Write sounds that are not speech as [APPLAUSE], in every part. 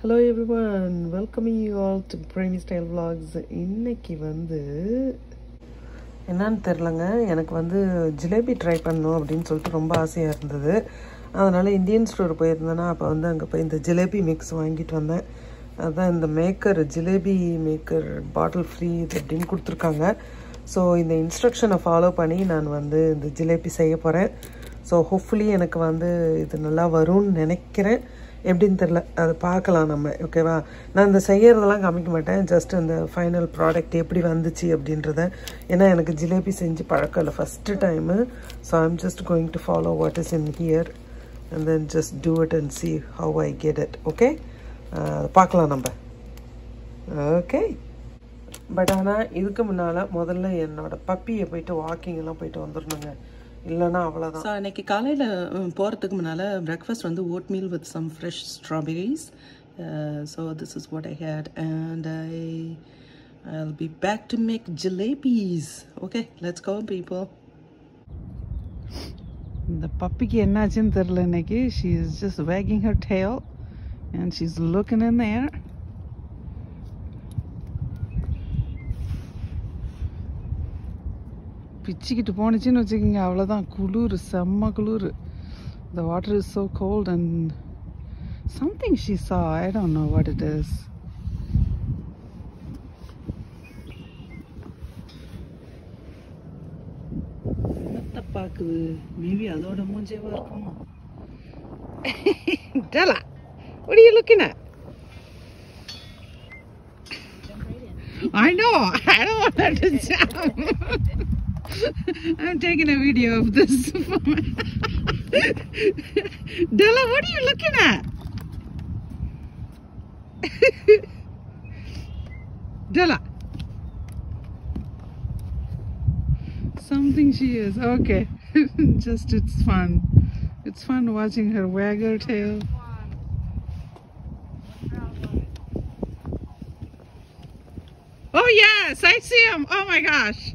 Hello everyone welcome you all to Premi style vlogs இன்னைக்கு வந்து என்னன்னு தெரிலங்க எனக்கு வந்து ஜிலேபி ட்ரை பண்ணணும் அப்படின்னு சொல்லிட்டு ரொம்ப ஆசையாக இருந்தது அதனால் இந்தியன் ஸ்டோர் போயிருந்தேன்னா அப்போ வந்து அங்கே போய் இந்த ஜிலேபி மிக்ஸ் வாங்கிட்டு வந்தேன் அதுதான் இந்த maker jalebi maker bottle free இது அப்படின்னு கொடுத்துருக்காங்க ஸோ இந்த இன்ஸ்ட்ரக்ஷனை ஃபாலோ பண்ணி நான் வந்து இந்த ஜிலேபி செய்ய போகிறேன் ஸோ ஹோப்ஃபுல்லி எனக்கு வந்து இது நல்லா வரும்னு நினைக்கிறேன் எப்படின்னு தெரில அதை பார்க்கலாம் நம்ம ஓகேவா நான் இந்த செய்கிறதெல்லாம் காமிக்க மாட்டேன். ஜஸ்ட் அந்த ஃபைனல் ப்ராடக்ட் எப்படி வந்துச்சு அப்படின்றத. ஏன்னா எனக்கு ஜிலேபி செஞ்சு பழக்கம் இல்லை. First time so I'm just going to follow what is in here and then just do it and see how I get it okay பார்க்கலாம் நம்ம. ஓகே பட் ஆனால் இதுக்கு முன்னால் முதல்ல என்னோட பப்பியை போயிட்டு வாக்கிங்கெல்லாம் போயிட்டு வந்துடணுங்க இல்லைன்னா அவ்வளோதான் ஸோ அன்னைக்கு காலையில் போகிறதுக்கு முன்னால் பிரேக்ஃபாஸ்ட் வந்து oat meal with some fresh strawberries so this is what I had and I I'll be back to make jalebis okay let's go people இந்த பப்பிக்கு என்னாச்சுன்னு தெரில இன்னைக்கு. She is just wagging her tail and she is looking in air பிச்சுக்கிட்டு போணுச்சுன்னு வச்சுக்கோங்க அவ்வளோதான் குளிர் செம்ம குளிர் the water is so cold and something she saw i don't know what it is என்னத்தை பார்க்குது மேபி அதோட மூஞ்சேவா இருக்குமோ Della, what are you looking at? I know. I don't want her to jump. [LAUGHS] I'm taking a video of this. [LAUGHS] Della, what are you looking at? [LAUGHS] Della. Something she is. Okay. Just it's fun. It's fun watching her wag her tail. Oh yes, I see him. Oh my gosh.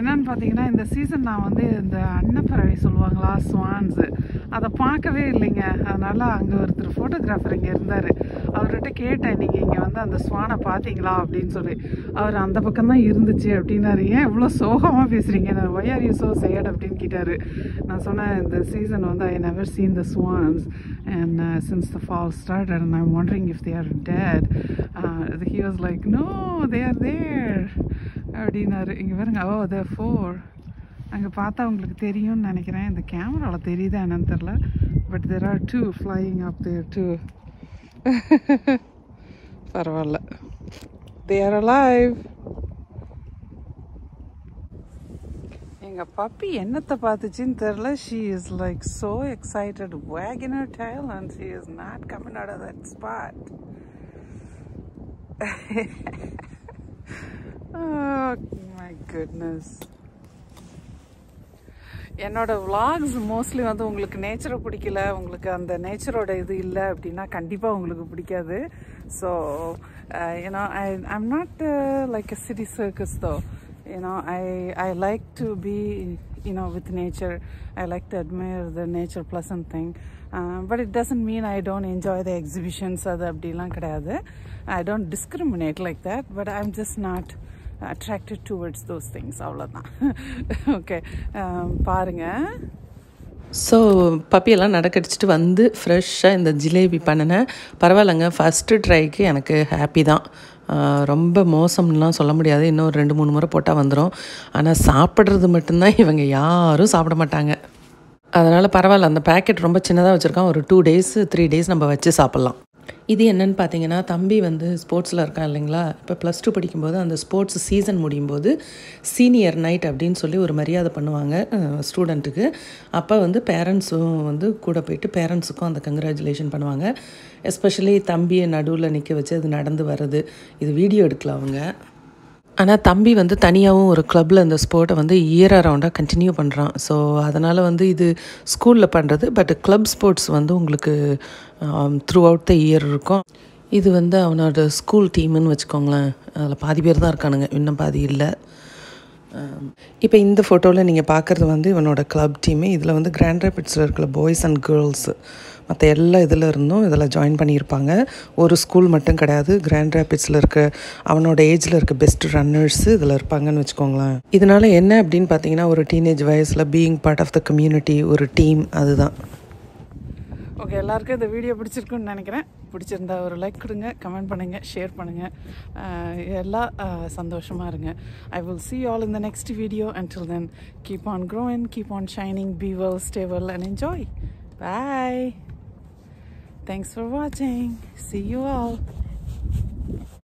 என்னன்னு பார்த்தீங்கன்னா இந்த season நான் வந்து இந்த அன்னப்பறவை சொல்லுவாங்களா ஸ்வான்ஸு அதை பார்க்கவே இல்லைங்க. அதனால் அங்கே ஒருத்தர் ஃபோட்டோகிராஃபர் இங்கே இருந்தார். அவர்கிட்ட கேட்டேன் நீங்கள் இங்கே வந்து அந்த ஸ்வானை பார்த்தீங்களா? அப்படின்னு சொல்லி. அவர் அந்த பக்கம் தான் இருந்துச்சு அப்படின்னாரு. ஏன் இவ்வளோ சோகமாக பேசுகிறீங்க நான் why are you so sad அப்படின்னு கேட்டார். நான் சொன்னேன் இந்த சீசன் வந்து I never seen the swans and since the fall start and I'm wondering if they are dead he was like no they are there அப்படின்னாரு. இங்கே பாருங்க ஓ த ஃபோர் அங்கே பார்த்தா உங்களுக்கு தெரியும்னு நினைக்கிறேன். இந்த கேமராவில் தெரியுதா என்னன்னு தெரில but there are two flying up there too பரவாயில்ல. தேர் அலைவ் எங்கள் பப்பி என்னத்தை பார்த்துச்சின்னு தெரில she is like so excited wagging her tail and she is not coming out of that spot Oh my goodness. என்னோட vlogs mostly வந்து உங்களுக்கு நேச்சரை பிடிக்கல உங்களுக்கு அந்த நேச்சரோட இது இல்லை அப்படின்னா கண்டிப்பாக உங்களுக்கு பிடிக்காது. So you know I I'm not like a city circus though you know I I like to be you know with nature I like to admire the nature pleasant thing but it doesn't mean I don't enjoy the exhibitions அது அப்படிலாம் கிடையாது. I don't discriminate like that but I am just not attracted towards those things அவ்வளோதான் okay பாருங்கள் so பப்பியெல்லாம் நடக்கடிச்சிட்டு வந்து ஃப்ரெஷ்ஷாக இந்த ஜிலேபி பண்ணினேன் பரவாயில்லைங்க ஃபஸ்ட்டு ட்ரைக்கு எனக்கு ஹாப்பி தான். ரொம்ப மோசம்லாம் சொல்ல முடியாது. இன்னும் ரெண்டு மூணு முறை போட்டால் வந்துடும் ஆனால் சாப்பிட்றது மட்டும்தான் இவங்க யாரும் சாப்பிட மாட்டாங்க. அதனால் பரவாயில்ல அந்த பேக்கெட் ரொம்ப சின்னதாக வச்சுருக்கான். ஒரு டூ டேஸ் த்ரீ டேஸ் நம்ம வச்சு சாப்பிட்லாம். இது என்னென்னு பார்த்தீங்கன்னா தம்பி வந்து ஸ்போர்ட்ஸில் இருக்கான் இல்லைங்களா? இப்போ ப்ளஸ் டூ படிக்கும்போது அந்த ஸ்போர்ட்ஸ் சீசன் முடியும் போது சீனியர் நைட் அப்படின்னு சொல்லி ஒரு மரியாதை பண்ணுவாங்க ஸ்டூடெண்ட்டுக்கு அப்போ வந்து பேரண்ட்ஸும் வந்து கூட போயிட்டு பேரண்ட்ஸுக்கும் அந்த கங்க்ராச்சுலேஷன் பண்ணுவாங்க. எஸ்பெஷலி தம்பியை நடுவில் நிற்க வச்சு அது நடந்து வர்றது. இது வீடியோ எடுக்கலாம் அவங்க. ஆனால் தம்பி வந்து தனியாகவும் ஒரு கிளப்பில் இந்த ஸ்போர்ட்டை வந்து இயர் அரவுண்டாக கண்டினியூ பண்ணுறான் ஸோ அதனால் வந்து இது ஸ்கூலில் பண்ணுறது பட் கிளப் ஸ்போர்ட்ஸ் வந்து உங்களுக்கு த்ரூ அவுட் த இயர் இருக்கும். இது வந்து அவனோட ஸ்கூல் டீம்னு வச்சுக்கோங்களேன். அதில் பாதி பேர் தான் இருக்கானுங்க. இன்னும் பாதி இல்லை. Um, இப்போ இந்த ஃபோட்டோவில் நீங்கள் பார்க்குறது வந்து இவனோட கிளப் டீமு இதில் வந்து கிராண்ட் ரேபிட்ஸில் இருக்கிற பாய்ஸ் அண்ட் கேர்ள்ஸு மற்ற எல்லா இதில் இருந்தும் இதில் ஜாயின் பண்ணியிருப்பாங்க. ஒரு ஸ்கூல் மட்டும் கிடையாது கிராண்ட் ரேபிட்ஸில் இருக்க அவனோட ஏஜில் இருக்க பெஸ்ட் ரன்னர்ஸ் இதில் இருப்பாங்கன்னு வச்சுக்கோங்களேன். இதனால் என்ன அப்படின்னு பார்த்தீங்கன்னா ஒரு டீனேஜ் வயசில் being part of the community ஒரு டீம் அதுதான். ஓகே எல்லாருக்கும் இந்த வீடியோ பிடிச்சிருக்குன்னு நினைக்கிறேன். பிடிச்சிருந்தா ஒரு லைக் கொடுங்க கமெண்ட் பண்ணுங்கள் ஷேர் பண்ணுங்கள் எல்லாம் சந்தோஷமாக இருங்க. I will see all in the next video until then keep on on growing keep on shining be well stay well and enjoy. Bye. Thanks for watching. See you all